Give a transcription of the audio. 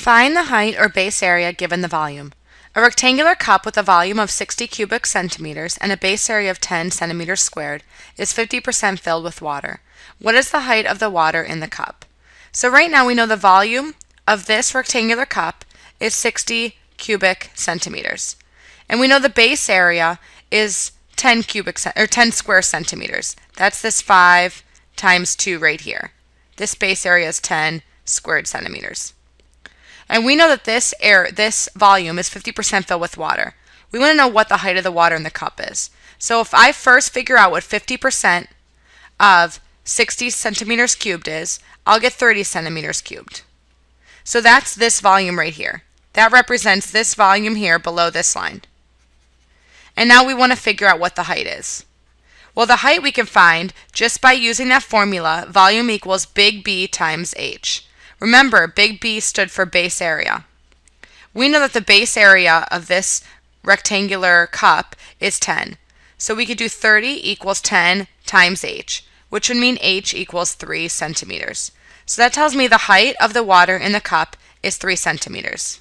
Find the height or base area given the volume. A rectangular cup with a volume of 60 cubic centimeters and a base area of 10 centimeters squared is 50% filled with water. What is the height of the water in the cup? So right now we know the volume of this rectangular cup is 60 cubic centimeters. And we know the base area is 10 cubic or 10 square centimeters. That's this 5 times 2 right here. This base area is 10 squared centimeters. And we know that this air, this volume is 50% filled with water. We want to know what the height of the water in the cup is. So if I first figure out what 50% of 60 centimeters cubed is, I'll get 30 centimeters cubed. So that's this volume right here. That represents this volume here below this line. And now we want to figure out what the height is. Well, the height we can find just by using that formula, volume equals big B times H. Remember, big B stood for base area. We know that the base area of this rectangular cup is 10. So we could do 30 equals 10 times h, which would mean h equals 3 centimeters. So that tells me the height of the water in the cup is 3 centimeters.